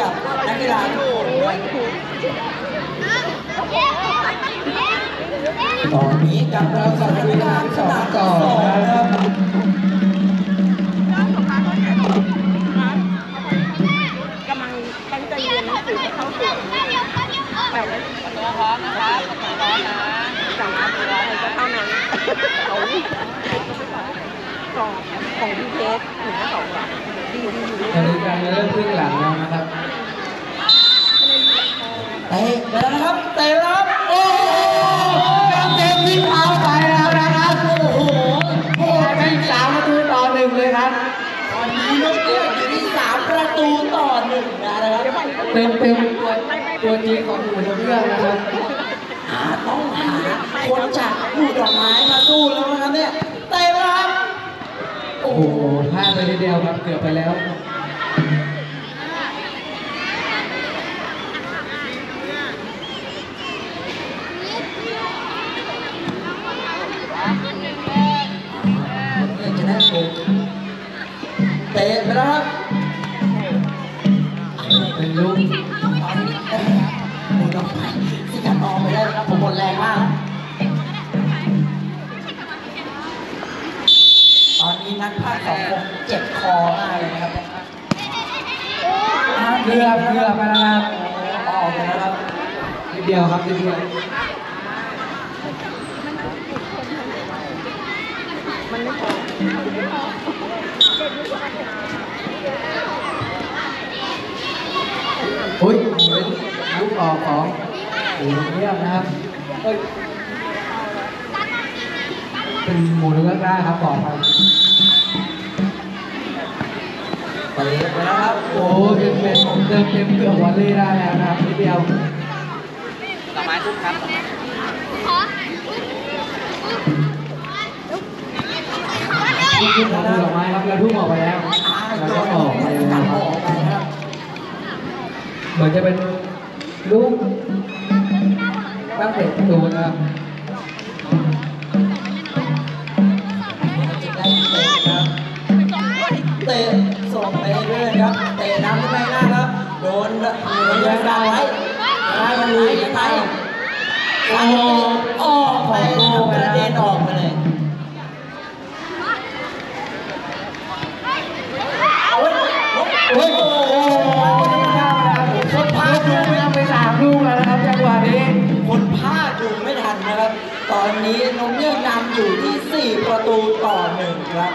กับนักกีฬาทุกคนด้วยตอนนี้กำลังสัมผัสการสนามต่อนะครับกำลังตั้งใจเรียนหนังสือให้เข้าสู่แต่ว่าตัวพร้อมนะครับตัวพร้อมนะสั่งอาหารอะไรก็เท่านั้น เขาของของพี่เพชรหนึ่งสองอะดีดีอยู่ตอนนี้การเริ่มครึ่งหลังแล้วนะครับเตะแล้วนะครับเตะแล้วครับโอ้โหกำเต็มที่เท้าไปแล้วนะครับโอ้โหโอ้เป็นสามประตูต่อหนึ่งเลยครับตอนนี้ลูกเกือกอยู่ที่สามประตูต่อหนึ่งนะครับเต็มเต็มตัวตัวจริงของหมู่เรื่องนะครับหาต้องหาคนจากหมู่ดอกไม้มาสู้แล้วนะครับเนี่ย ไปนิดเดียวครับ เกือบไปแล้วเพื่อจะได้โกงเตะไปแล้วครับเป็นลูกตอนนี้หมู่ดอกไม้สกัดออกไปได้แล้วครับ ผมหมดแรงมาก นี้นักพากย์สองคนเจ็บคอมากเลยนะครับเกือบเกือบไปแล้วครับออกไปแล้วครับนิดเดียวครับนิดเดียวมันไม่พอโอ้ยลูกออกของหมู่เรื่องนะครับเป็นหมูเรื่องได้ครับต่อไป เตะไปแล้วครับ โอ้เป็นเป็นเติมเต็มเกือบวอลเลยได้แล้วนะครับนิดเดียวดอกไม้ทุกครับลูกทุ่งของดอกไม้ครับแล้วทุ่งออกไปแล้วอ่าแล้วก็ออกไปแล้วครับอกไปนะครับเหมือนจะเป็นลูกตั้งเตะประตูนะครับ ส่งไปเรื่อยครับ เตะน้ำขึ้นไปหน้าครับ โดนโดนยันดาวไว้ได้ยังไงยังไงโอ้ออกไปนะครับกระเด็นออกไปเลยเอาไว้โอ้โหคนพาดูไม่ทำไปสามลูกแล้วนะครับจังหวะนี้คนพลาดดูไม่ทันนะครับ ตอนนี้นมเยื่องนำอยู่ที่ 4 ประตูต่อหนึ่งครับ